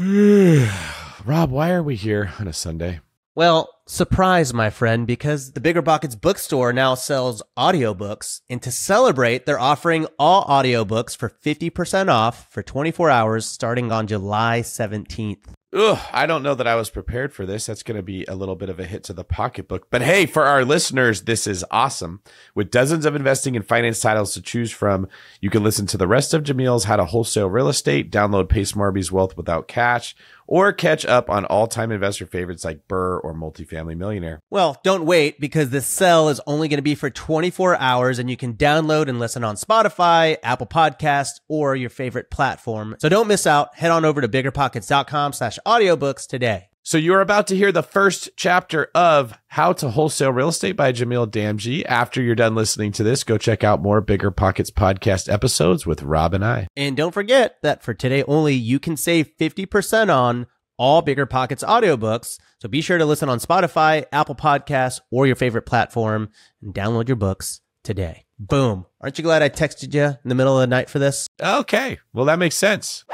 Rob, why are we here on a Sunday? Well, surprise, my friend, because the Bigger Pockets bookstore now sells audiobooks. And to celebrate, they're offering all audiobooks for 50% off for 24 hours starting on July 17th. Ugh, I don't know that I was prepared for this. That's going to be a little bit of a hit to the pocketbook. But hey, for our listeners, this is awesome. With dozens of investing and finance titles to choose from, you can listen to the rest of Jamil's How to Wholesale Real Estate, download Pace Morby's Wealth Without Cash, or catch up on all time investor favorites like BRRRR or Multifamily Millionaire. Well, don't wait because this sale is only going to be for 24 hours and you can download and listen on Spotify, Apple Podcasts, or your favorite platform. So don't miss out. Head on over to biggerpockets.com slash audiobooks today. So you're about to hear the first chapter of How to Wholesale Real Estate by Jamil Damji. After you're done listening to this, go check out more Bigger Pockets podcast episodes with Rob and I. And don't forget that for today only, you can save 50% on all Bigger Pockets audiobooks. So be sure to listen on Spotify, Apple Podcasts, or your favorite platform and download your books today. Boom. Aren't you glad I texted you in the middle of the night for this? Okay, well, that makes sense.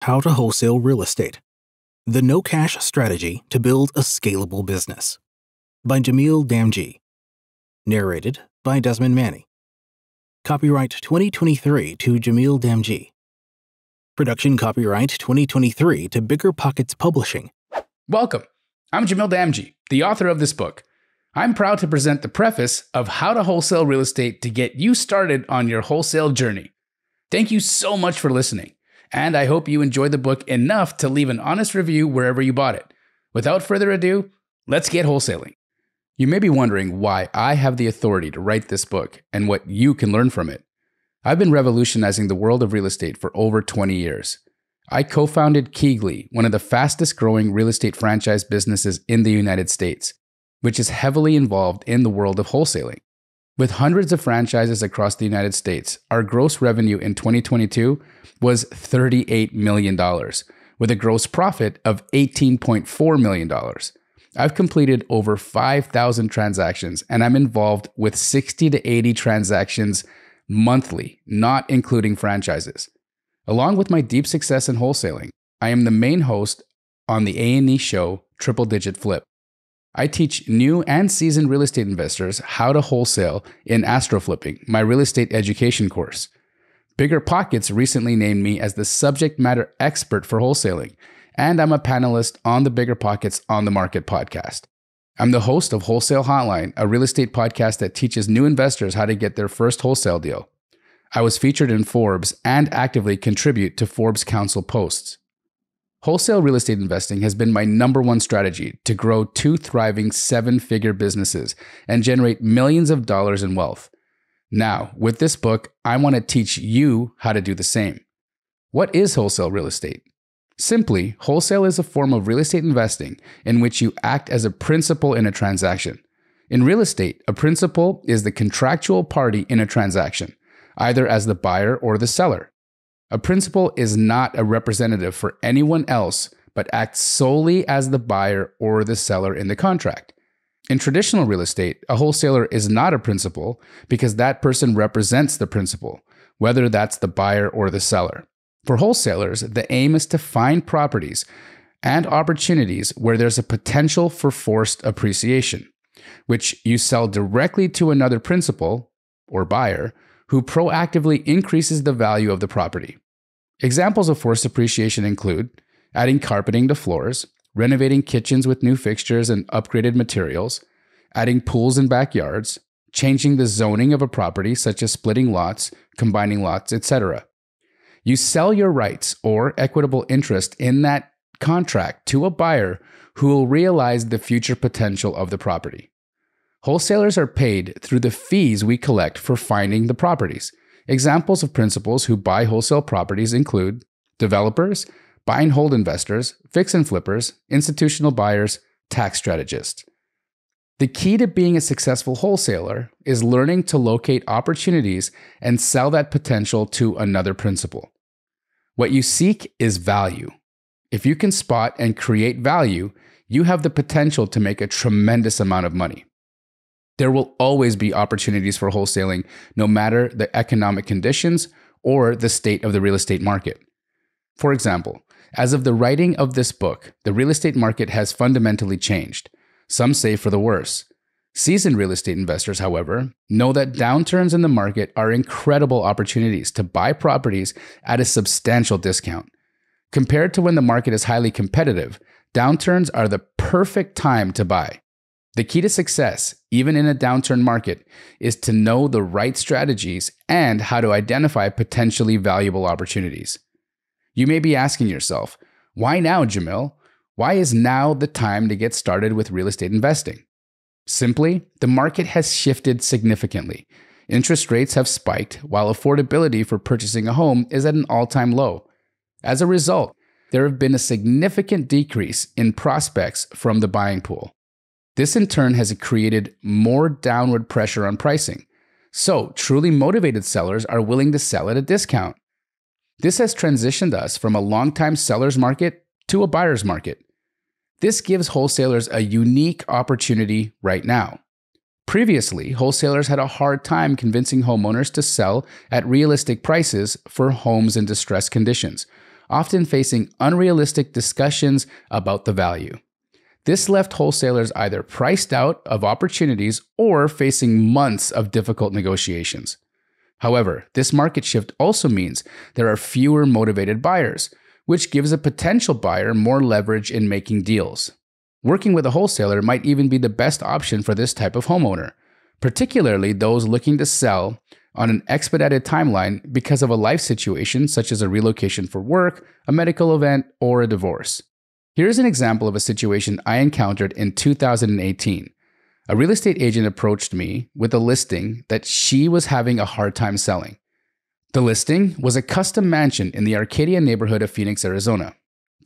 How to Wholesale Real Estate The No Cash Strategy to Build a Scalable Business by Jamil Damji. Narrated by Desmond Manny. Copyright 2023 to Jamil Damji. Production copyright 2023 to Bigger Pockets Publishing. Welcome. I'm Jamil Damji, the author of this book. I'm proud to present the preface of How to Wholesale Real Estate to get you started on your wholesale journey. Thank you so much for listening, and I hope you enjoyed the book enough to leave an honest review wherever you bought it. Without further ado, let's get wholesaling. You may be wondering why I have the authority to write this book and what you can learn from it. I've been revolutionizing the world of real estate for over 20 years. I co founded KeyGlee, one of the fastest growing real estate franchise businesses in the United States, which is heavily involved in the world of wholesaling. With hundreds of franchises across the United States, our gross revenue in 2022 was $38 million, with a gross profit of $18.4 million. I've completed over 5,000 transactions, and I'm involved with 60 to 80 transactions monthly, not including franchises. Along with my deep success in wholesaling, I am the main host on the A&E show Triple Digit Flip. I teach new and seasoned real estate investors how to wholesale in AstroFlipping, my real estate education course. Bigger Pockets recently named me as the subject matter expert for wholesaling, and I'm a panelist on the Bigger Pockets on the Market podcast. I'm the host of Wholesale Hotline, a real estate podcast that teaches new investors how to get their first wholesale deal. I was featured in Forbes and actively contribute to Forbes Council posts. Wholesale real estate investing has been my number one strategy to grow two thriving seven figure businesses and generate millions of dollars in wealth. Now, with this book, I want to teach you how to do the same. What is wholesale real estate? Simply, wholesale is a form of real estate investing in which you act as a principal in a transaction. In real estate, a principal is the contractual party in a transaction, either as the buyer or the seller. A principal is not a representative for anyone else, but acts solely as the buyer or the seller in the contract. In traditional real estate, a wholesaler is not a principal because that person represents the principal, whether that's the buyer or the seller. For wholesalers, the aim is to find properties and opportunities where there's a potential for forced appreciation, which you sell directly to another principal or buyer who proactively increases the value of the property. Examples of forced appreciation include adding carpeting to floors, renovating kitchens with new fixtures and upgraded materials, adding pools and backyards, changing the zoning of a property, such as splitting lots, combining lots, etc. You sell your rights or equitable interest in that contract to a buyer who will realize the future potential of the property. Wholesalers are paid through the fees we collect for finding the properties. Examples of principals who buy wholesale properties include developers, buy and hold investors, fix and flippers, institutional buyers, tax strategists. The key to being a successful wholesaler is learning to locate opportunities and sell that potential to another principal. What you seek is value. If you can spot and create value, you have the potential to make a tremendous amount of money. There will always be opportunities for wholesaling, no matter the economic conditions or the state of the real estate market. For example, as of the writing of this book, the real estate market has fundamentally changed. Some say for the worse. Seasoned real estate investors, however, know that downturns in the market are incredible opportunities to buy properties at a substantial discount. Compared to when the market is highly competitive, downturns are the perfect time to buy. The key to success, even in a downturn market, is to know the right strategies and how to identify potentially valuable opportunities. You may be asking yourself, why now, Jamil? Why is now the time to get started with real estate investing? Simply, the market has shifted significantly. Interest rates have spiked, while affordability for purchasing a home is at an all time low. As a result, there have been a significant decrease in prospects from the buying pool. This in turn has created more downward pressure on pricing. So, truly motivated sellers are willing to sell at a discount. This has transitioned us from a long-time seller's market to a buyer's market. This gives wholesalers a unique opportunity right now. Previously, wholesalers had a hard time convincing homeowners to sell at realistic prices for homes in distressed conditions, often facing unrealistic discussions about the value. This left wholesalers either priced out of opportunities or facing months of difficult negotiations. However, this market shift also means there are fewer motivated buyers, which gives a potential buyer more leverage in making deals. Working with a wholesaler might even be the best option for this type of homeowner, particularly those looking to sell on an expedited timeline because of a life situation such as a relocation for work, a medical event, or a divorce. Here's an example of a situation I encountered in 2018. A real estate agent approached me with a listing that she was having a hard time selling. The listing was a custom mansion in the Arcadia neighborhood of Phoenix, Arizona.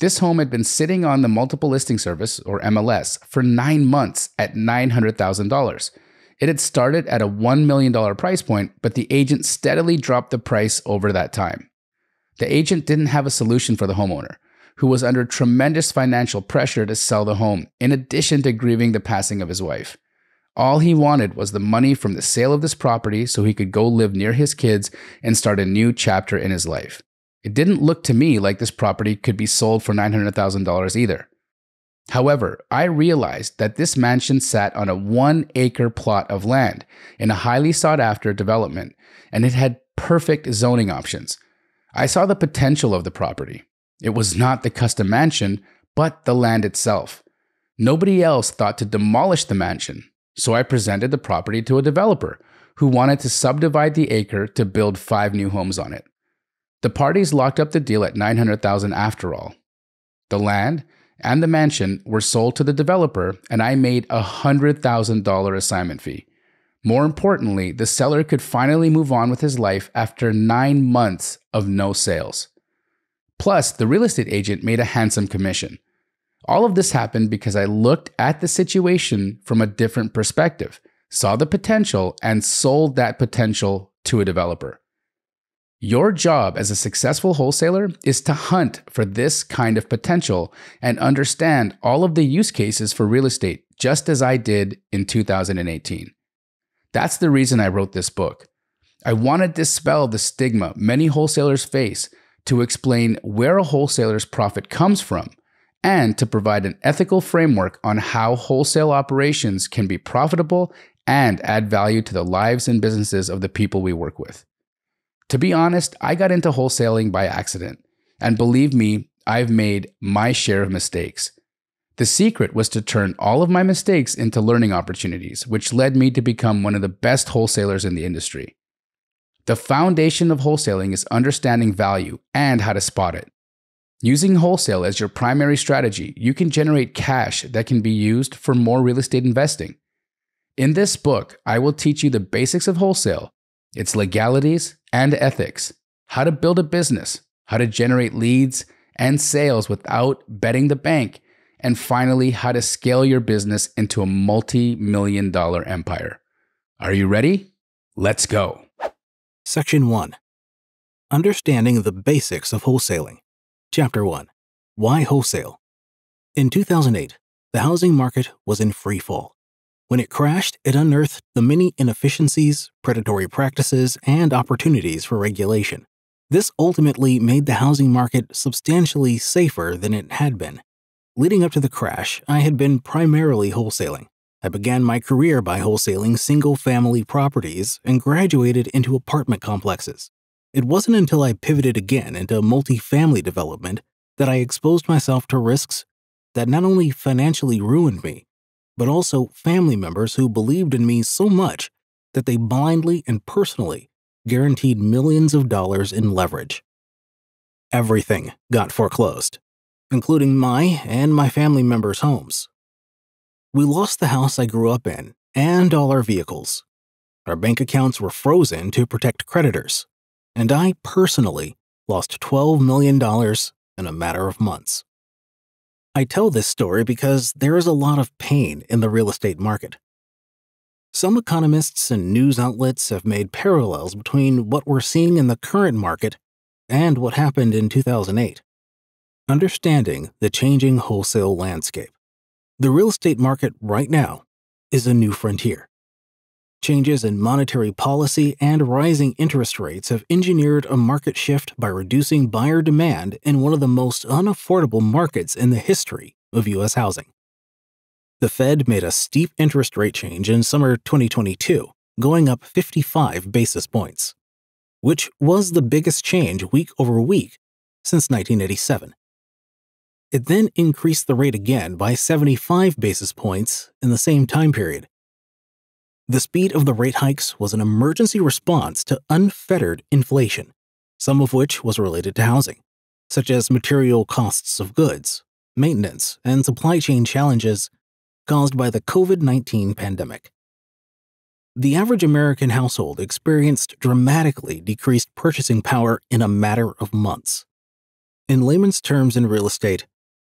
This home had been sitting on the multiple listing service, or MLS, for nine months at $900,000. It had started at a $1 million price point, but the agent steadily dropped the price over that time. The agent didn't have a solution for the homeowner, who was under tremendous financial pressure to sell the home, in addition to grieving the passing of his wife. All he wanted was the money from the sale of this property so he could go live near his kids and start a new chapter in his life. It didn't look to me like this property could be sold for $900,000 either. However, I realized that this mansion sat on a one acre plot of land in a highly sought after development, and it had perfect zoning options. I saw the potential of the property. It was not the custom mansion, but the land itself. Nobody else thought to demolish the mansion, so I presented the property to a developer who wanted to subdivide the acre to build five new homes on it. The parties locked up the deal at 900,000 after all. The land and the mansion were sold to the developer and I made a $100,000 assignment fee. More importantly, the seller could finally move on with his life after 9 months of no sales. Plus, the real estate agent made a handsome commission. All of this happened because I looked at the situation from a different perspective, saw the potential, and sold that potential to a developer. Your job as a successful wholesaler is to hunt for this kind of potential and understand all of the use cases for real estate, just as I did in 2018. That's the reason I wrote this book. I want to dispel the stigma many wholesalers face to explain where a wholesaler's profit comes from and to provide an ethical framework on how wholesale operations can be profitable and add value to the lives and businesses of the people we work with. To be honest, I got into wholesaling by accident, and believe me, I've made my share of mistakes. The secret was to turn all of my mistakes into learning opportunities, which led me to become one of the best wholesalers in the industry. The foundation of wholesaling is understanding value and how to spot it. Using wholesale as your primary strategy, you can generate cash that can be used for more real estate investing. In this book, I will teach you the basics of wholesale, its legalities and ethics, how to build a business, how to generate leads and sales without betting the bank, and finally, how to scale your business into a multi million dollar empire. Are you ready? Let's go. Section 1 Understanding the Basics of Wholesaling. Chapter 1 Why Wholesale? In 2008, the housing market was in free fall. When it crashed, it unearthed the many inefficiencies, predatory practices, and opportunities for regulation. This ultimately made the housing market substantially safer than it had been. Leading up to the crash, I had been primarily wholesaling. I began my career by wholesaling single family properties and graduated into apartment complexes. It wasn't until I pivoted again into multifamily development that I exposed myself to risks that not only financially ruined me, but also family members who believed in me so much that they blindly and personally guaranteed millions of dollars in leverage. Everything got foreclosed, including my and my family members' homes. We lost the house I grew up in and all our vehicles. Our bank accounts were frozen to protect creditors, and I personally lost $12 million in a matter of months. I tell this story because there is a lot of pain in the real estate market. Some economists and news outlets have made parallels between what we're seeing in the current market and what happened in 2008. Understanding the changing wholesale landscape. The real estate market right now is a new frontier. Changes in monetary policy and rising interest rates have engineered a market shift by reducing buyer demand in one of the most unaffordable markets in the history of U.S. housing. The Fed made a steep interest rate change in summer 2022, going up 55 basis points, which was the biggest change week over week since 1987. It then increased the rate again by 75 basis points in the same time period the speed of the rate hikes was an emergency response to unfettered inflation, some of which was related to housing, such as material costs of goods, maintenance, and supply chain challenges caused by the COVID 19 pandemic. The average American household experienced dramatically decreased purchasing power in a matter of months. In layman's terms in real estate,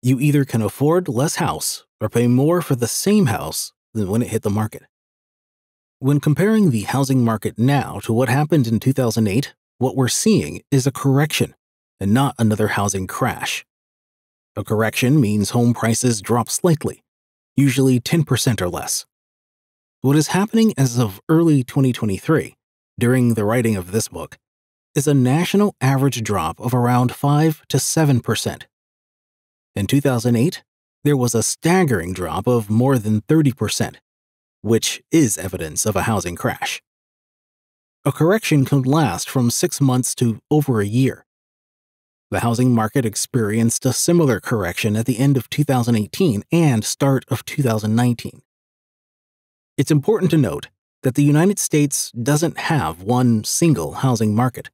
you either can afford less house or pay more for the same house than when it hit the market. When comparing the housing market now to what happened in 2008, what we're seeing is a correction and not another housing crash. A correction means home prices drop slightly, usually 10% or less. What is happening as of early 2023, during the writing of this book, is a national average drop of around 5 to 7%. In 2008, there was a staggering drop of more than 30% which is evidence of a housing crash. A correction can last from six months to over a year. The housing market experienced a similar correction at the end of 2018 and start of 2019. It's important to note that the United States doesn't have one single housing market.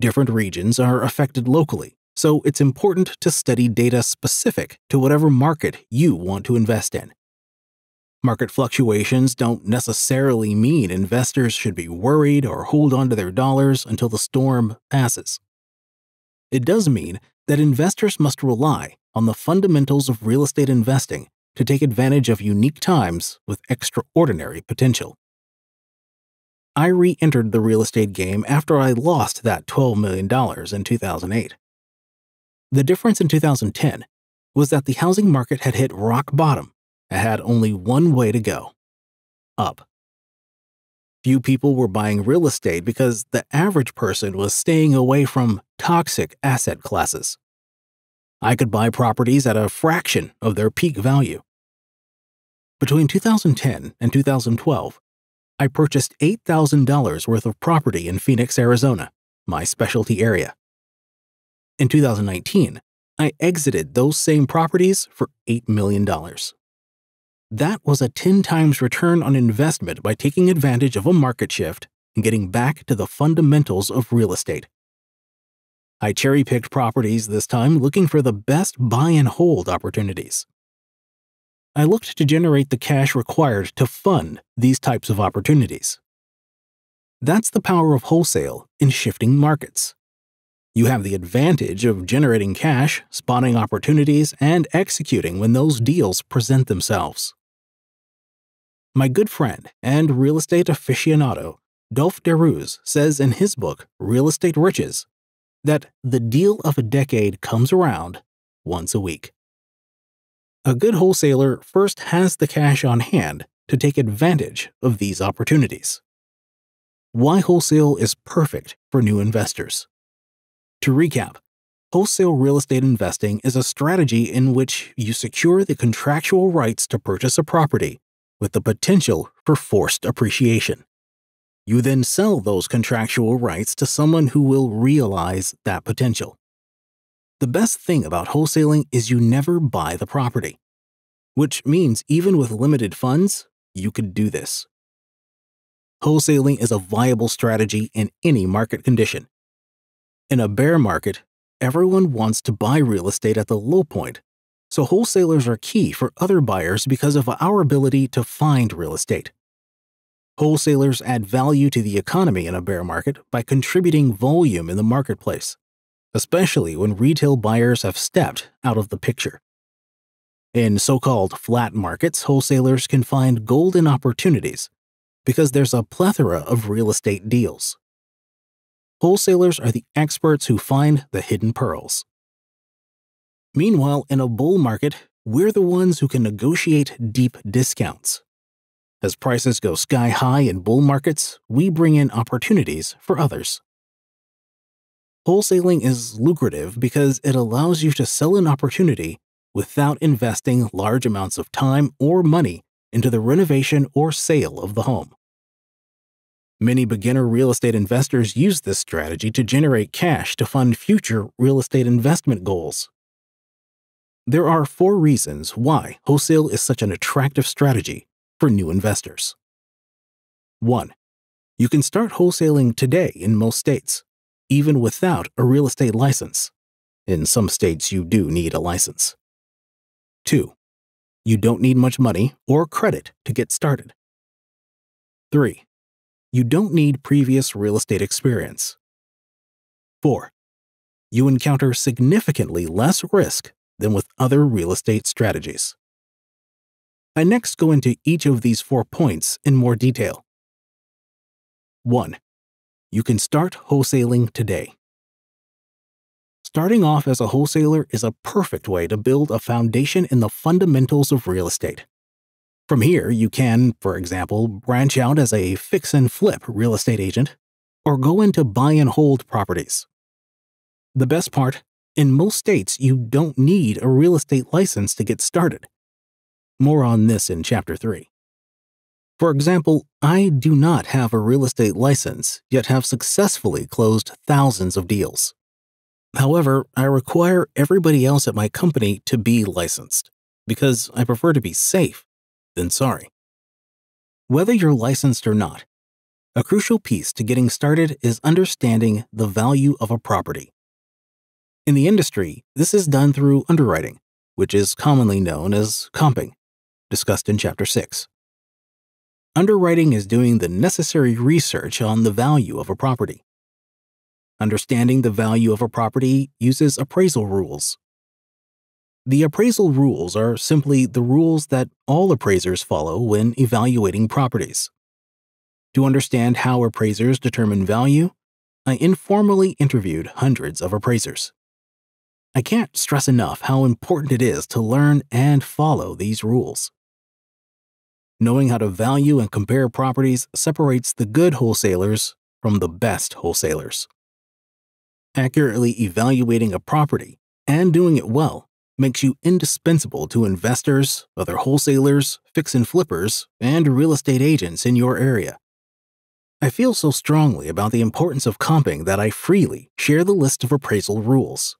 Different regions are affected locally, so it's important to study data specific to whatever market you want to invest in. Market fluctuations don't necessarily mean investors should be worried or hold on to their dollars until the storm passes. It does mean that investors must rely on the fundamentals of real estate investing to take advantage of unique times with extraordinary potential. I re entered the real estate game after I lost that $12 million in 2008. The difference in 2010 was that the housing market had hit rock bottom it had only one way to go up. Few people were buying real estate because the average person was staying away from toxic asset classes. I could buy properties at a fraction of their peak value. Between 2010 and 2012, I purchased $8,000 worth of property in Phoenix, Arizona, my specialty area. In 2019, I exited those same properties for $8 million. That was a 10 times return on investment by taking advantage of a market shift and getting back to the fundamentals of real estate. I cherry picked properties this time looking for the best buy and hold opportunities. I looked to generate the cash required to fund these types of opportunities. That's the power of wholesale in shifting markets. You have the advantage of generating cash, spotting opportunities, and executing when those deals present themselves. My good friend and real estate aficionado, Dolf de Roos, says in his book, Real Estate Riches, that the deal of a decade comes around once a week. A good wholesaler first has the cash on hand to take advantage of these opportunities. Why wholesale is perfect for new investors. To recap, wholesale real estate investing is a strategy in which you secure the contractual rights to purchase a property with the potential for forced appreciation. You then sell those contractual rights to someone who will realize that potential. The best thing about wholesaling is you never buy the property, which means even with limited funds, you could do this. Wholesaling is a viable strategy in any market condition. In a bear market, everyone wants to buy real estate at the low point, so wholesalers are key for other buyers because of our ability to find real estate. Wholesalers add value to the economy in a bear market by contributing volume in the marketplace, especially when retail buyers have stepped out of the picture. In so called flat markets, wholesalers can find golden opportunities because there's a plethora of real estate deals. Wholesalers are the experts who find the hidden pearls. Meanwhile, in a bull market, we're the ones who can negotiate deep discounts. As prices go sky high in bull markets, we bring in opportunities for others. Wholesaling is lucrative because it allows you to sell an opportunity without investing large amounts of time or money into the renovation or sale of the home. Many beginner real estate investors use this strategy to generate cash to fund future real estate investment goals. There are four reasons why wholesale is such an attractive strategy for new investors. 1. You can start wholesaling today in most states, even without a real estate license. In some states, you do need a license. 2. You don't need much money or credit to get started. 3. You don't need previous real estate experience. 4. You encounter significantly less risk than with other real estate strategies. I next go into each of these four points in more detail. 1. You can start wholesaling today. Starting off as a wholesaler is a perfect way to build a foundation in the fundamentals of real estate. From here, you can, for example, branch out as a fix and flip real estate agent or go into buy and hold properties. The best part in most states, you don't need a real estate license to get started. More on this in Chapter 3. For example, I do not have a real estate license, yet have successfully closed thousands of deals. However, I require everybody else at my company to be licensed, because I prefer to be safe than sorry. Whether you're licensed or not, a crucial piece to getting started is understanding the value of a property. In the industry, this is done through underwriting, which is commonly known as comping discussed in Chapter 6. Underwriting is doing the necessary research on the value of a property. Understanding the value of a property uses appraisal rules. The appraisal rules are simply the rules that all appraisers follow when evaluating properties. To understand how appraisers determine value, I informally interviewed hundreds of appraisers. I can't stress enough how important it is to learn and follow these rules. Knowing how to value and compare properties separates the good wholesalers from the best wholesalers. Accurately evaluating a property and doing it well makes you indispensable to investors, other wholesalers, fix and flippers, and real estate agents in your area. I feel so strongly about the importance of comping that I freely share the list of appraisal rules.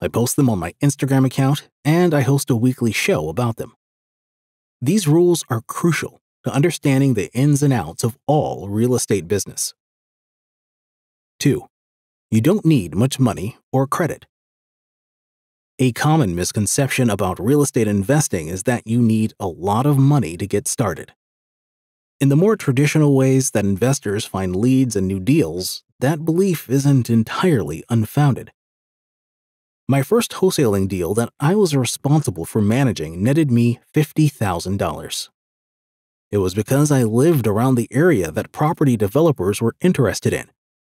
I post them on my Instagram account, and I host a weekly show about them. These rules are crucial to understanding the ins and outs of all real estate business. 2. You don't need much money or credit. A common misconception about real estate investing is that you need a lot of money to get started. In the more traditional ways that investors find leads and new deals, that belief isn't entirely unfounded. My first wholesaling deal that I was responsible for managing netted me $50,000. It was because I lived around the area that property developers were interested in,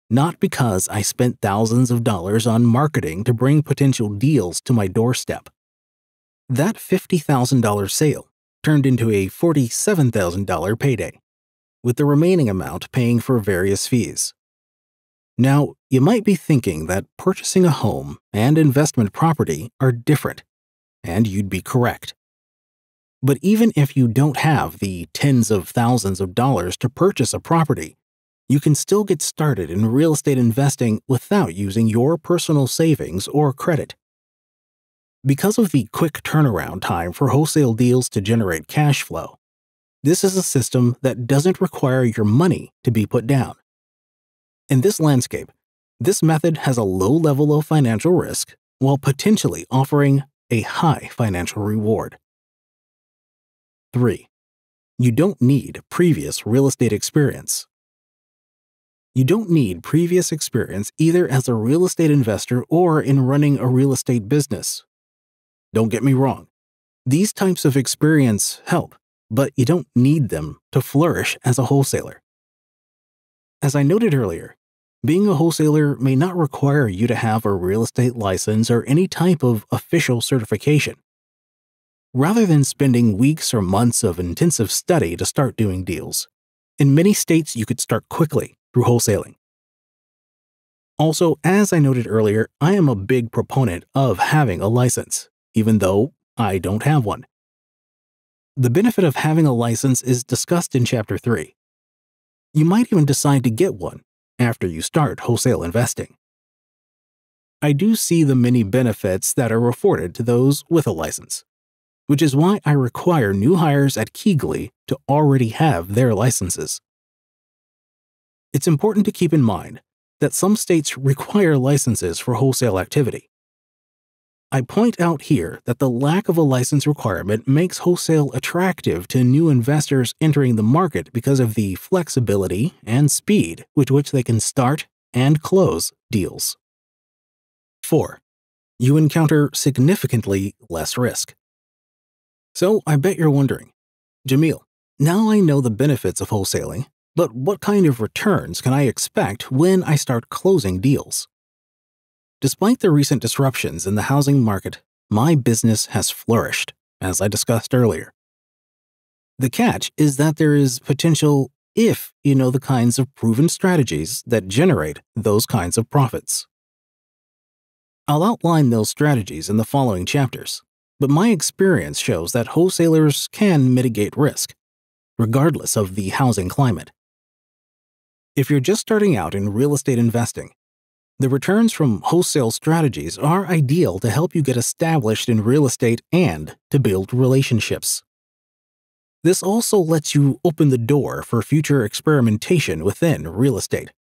not because I spent thousands of dollars on marketing to bring potential deals to my doorstep. That $50,000 sale turned into a $47,000 payday, with the remaining amount paying for various fees. Now, you might be thinking that purchasing a home and investment property are different, and you'd be correct. But even if you don't have the tens of thousands of dollars to purchase a property, you can still get started in real estate investing without using your personal savings or credit. Because of the quick turnaround time for wholesale deals to generate cash flow, this is a system that doesn't require your money to be put down. In this landscape, this method has a low level of financial risk while potentially offering a high financial reward. 3. You don't need previous real estate experience. You don't need previous experience either as a real estate investor or in running a real estate business. Don't get me wrong, these types of experience help, but you don't need them to flourish as a wholesaler. As I noted earlier, being a wholesaler may not require you to have a real estate license or any type of official certification. Rather than spending weeks or months of intensive study to start doing deals, in many states you could start quickly through wholesaling. Also, as I noted earlier, I am a big proponent of having a license, even though I don't have one. The benefit of having a license is discussed in Chapter 3. You might even decide to get one after you start wholesale investing. I do see the many benefits that are afforded to those with a license which is why I require new hires at KeyGlee to already have their licenses. It's important to keep in mind that some states require licenses for wholesale activity. I point out here that the lack of a license requirement makes wholesale attractive to new investors entering the market because of the flexibility and speed with which they can start and close deals. 4. You encounter significantly less risk. So I bet you're wondering, Jamil, now I know the benefits of wholesaling, but what kind of returns can I expect when I start closing deals? Despite the recent disruptions in the housing market, my business has flourished, as I discussed earlier. The catch is that there is potential if you know the kinds of proven strategies that generate those kinds of profits. I'll outline those strategies in the following chapters, but my experience shows that wholesalers can mitigate risk, regardless of the housing climate. If you're just starting out in real estate investing, the returns from wholesale strategies are ideal to help you get established in real estate and to build relationships. This also lets you open the door for future experimentation within real estate,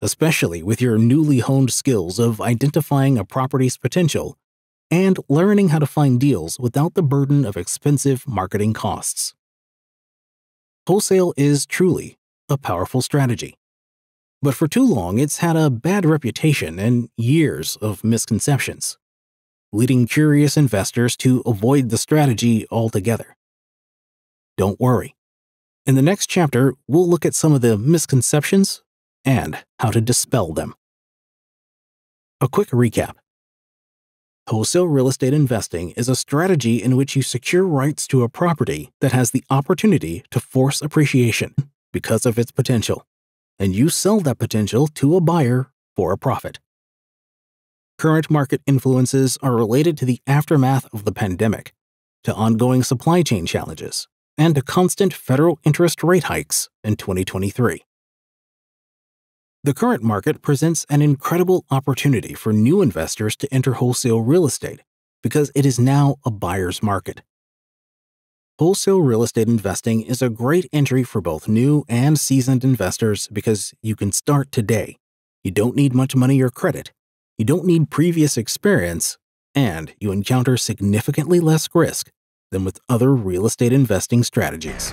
especially with your newly honed skills of identifying a property's potential and learning how to find deals without the burden of expensive marketing costs. Wholesale is truly a powerful strategy. But for too long, it's had a bad reputation and years of misconceptions, leading curious investors to avoid the strategy altogether. Don't worry. In the next chapter, we'll look at some of the misconceptions and how to dispel them. A quick recap Wholesale real estate investing is a strategy in which you secure rights to a property that has the opportunity to force appreciation because of its potential, and you sell that potential to a buyer for a profit. Current market influences are related to the aftermath of the pandemic, to ongoing supply chain challenges, and to constant federal interest rate hikes in 2023. The current market presents an incredible opportunity for new investors to enter wholesale real estate because it is now a buyer's market. Wholesale real estate investing is a great entry for both new and seasoned investors because you can start today. You don't need much money or credit, you don't need previous experience, and you encounter significantly less risk than with other real estate investing strategies.